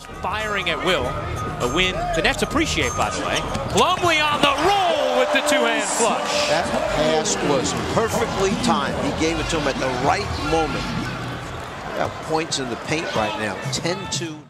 Just firing at will. A win the Nets appreciate, by the way. Plumlee on the roll with the two-hand flush. That pass was perfectly timed. He gave it to him at the right moment. Got points in the paint right now. 10-2.